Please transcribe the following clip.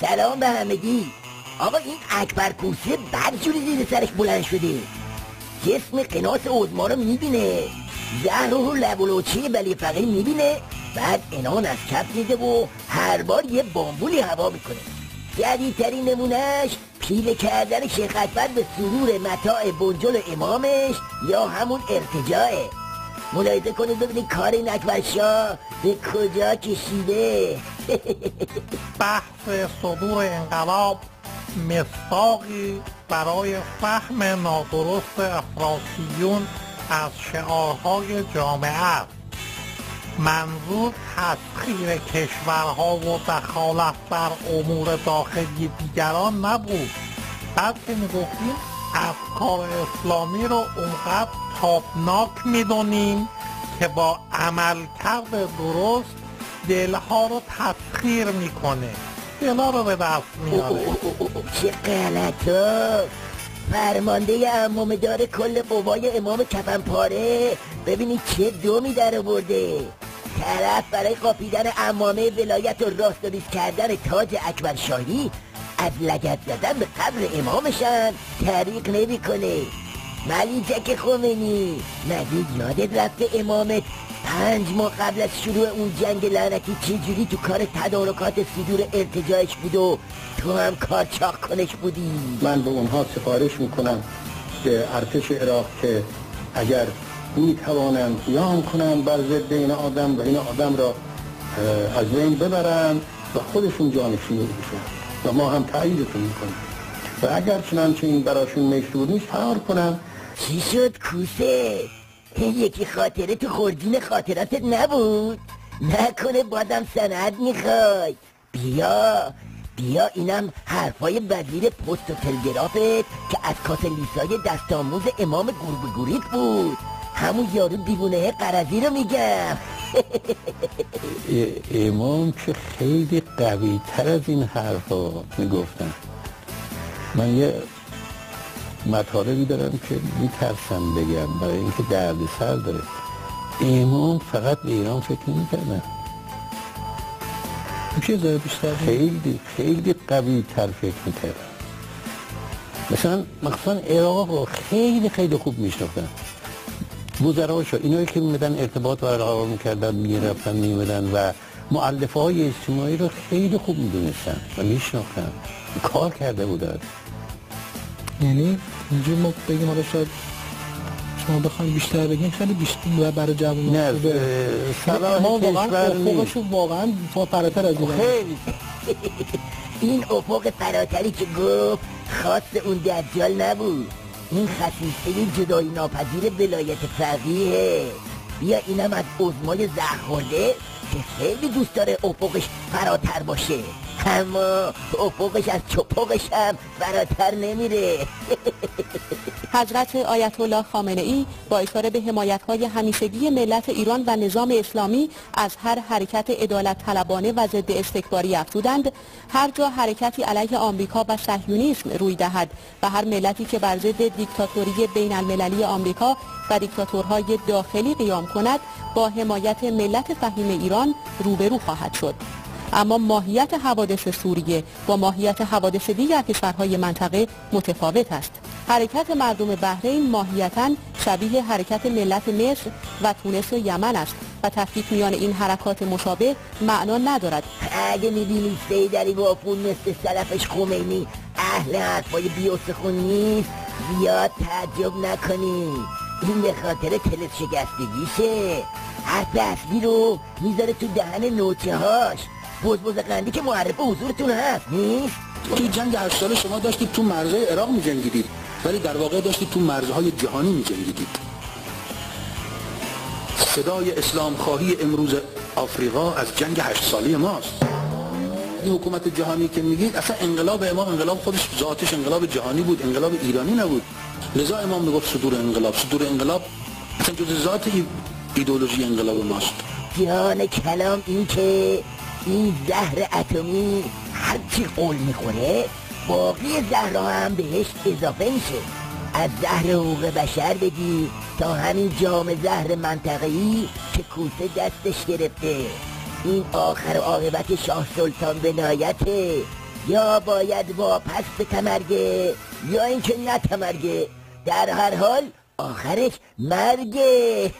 سلام به همگی. آقا این اکبر کوسه بد جوری زیر سرش بلند شده. جسم قناس عزما رو می‌بینه. زهر لب و لوچه بلی فقیر می‌بینه. بعد انان از کف میده و هر بار یه بامبولی هوا می‌کنه. جدیدترین نمونهش پیله کردن شیخ اکبر به سرور متاع بنجل امامش یا همون ارتجاعه ملاحظه کنید ببینید کار این اکبر شاه به کجا کشیده. بحث صدور انقلاب مصداقی برای فهم نادرست افراسیون از شعارهای جامعه است. منظور تسخیر کشورها و دخالت در امور داخلی دیگران نبود. بلکه می‌گفتیم افکار اسلامی رو اونقدر تابناک می‌دونیم که با عملکرد درست دلها رو تسخیر می‌کنه. دلها رو به دست میاره چه غلطا فرمانده امام داره کل قوای امام کفن پاره. ببینید چه دومی در آورده. طرف برای قاپیدن امامه ولایت و راستانیز کردن تاج اکبر شاهی از لگت زدن به قبر امامشن طریق نمی‌کنه. ملیجک خمینی. مگه یادت رفته امامت پنج ماه قبل از شروع اون جنگ لعنتی چجوری تو کار تدارکات صدور ارتجاعش بود و تو هم کارچاق کنش بودی؟ من به اونها سفارش می‌کنم به ارتش عراق که اگر می توانند قیام کنند بر ضد این آدم و این آدم را از بین ببرن و خودشون جانشین بشن و ما هم تاییدتون می‌کنیم. و اگر چنانچه این براشون میسور نیست فرار کنن چی شد کوسه؟ یکی خاطره تو خورجین خاطراتت نبود. نکنه بادم سند می‌خوای. بیا بیا اینم حرفای وزیر پست و تلگرافت که از کاسلیسای دست آموز امام گوربگوریت بود. همون یارو دیوونه قرضی رو میگم. امام که خیلی قوی تر از این حرفا می‌گفتن. من یه مطالبی دارم که میترسم بگم. برای اینکه درد سر داره. امام فقط به ایران فکر نمی‌کردن ذره بیشتر خیلی خیلی قوی تر فکر می‌کردن مثلا مخصوصا عراق رو خیلی خیلی خوب میشناختن وزراشو اینایی که میمدن ارتباط برقرار می‌کردن می‌رفتن میمدن و معلفه های اجتماعی رو خیلی خوب می‌دونستن و میشناختن. کار کرده بودن. یعنی اینجور ما بگیم حالا شاید شما بخوایم بیشتر بگیم خیلی بیشتر و برای جوان نه ما واقعا افقشون واقعا فراتر از این خیلی. این افق فراتری که گفت خاص اون دجال نبود. این خصیصه جدایی ناپذیر ولایت فقیه. بیا اینم از عزمای زهرخورده که خیلی دوست داره افقش فراتر باشه. اما افقش از چپقش هم نمیره. حضرت آیت الله خامنه ای با اشاره به حمایت های همیشگی ملت ایران و نظام اسلامی از هر حرکت عدالت طلبانه و ضد استکباری افزودند هر جا حرکتی علیه آمریکا و صهیونیسم روی دهد و هر ملتی که بر ضد دیکتاتوری بین المللی آمریکا و دیکتاتورهای داخلی قیام کند با حمایت ملت فهیم ایران روبرو خواهد شد. اما ماهیت حوادث سوریه با ماهیت حوادث دیگر کشورهای منطقه متفاوت است. حرکت مردم بحرین ماهیتا شبیه حرکت ملت مصر و تونس و یمن است و تفکیک میان این حرکات مشابه معنا ندارد. اگه می‌بینی سیدری بافون مثل سلفش خمینی اهل حرفای بیوسخون نیست. زیاد تعجب نکنی. این به خاطر تلس شکستگیشه حرف اصلی رو می‌ذاره تو دهن نوچه هاش بزبز قندی که معرف حضورتون هست نیست توی جنگ هشت ساله شما داشتید تو مرزهای عراق می جنگیدید ولی در واقع داشتید تو مرزهای جهانی می جنگیدید صدای اسلام خواهی امروز آفریقا از جنگ هشت ساله ماست. این حکومت جهانی که میگید اصلا انقلاب امام انقلاب خودش ذاتش انقلاب جهانی بود انقلاب ایرانی نبود. لذا امام می‌گفت صدور انقلاب صدور انقلاب اصلا جز ذات ای- ایدولوژی انقلاب ماست. جان کلام این که این زهر اتمی هرچی قول می‌خوره باقی زهرها هم بهش اضافه میشه. از زهر حقوق بشر بگی تا همین جام زهر منطقه‌ای که کوسه دستش گرفته. این آخر عاقبت شاه سلطان ولایته یا باید واپس به تمرگه یا اینکه نه تمرگه در هر حال آخرش مرگه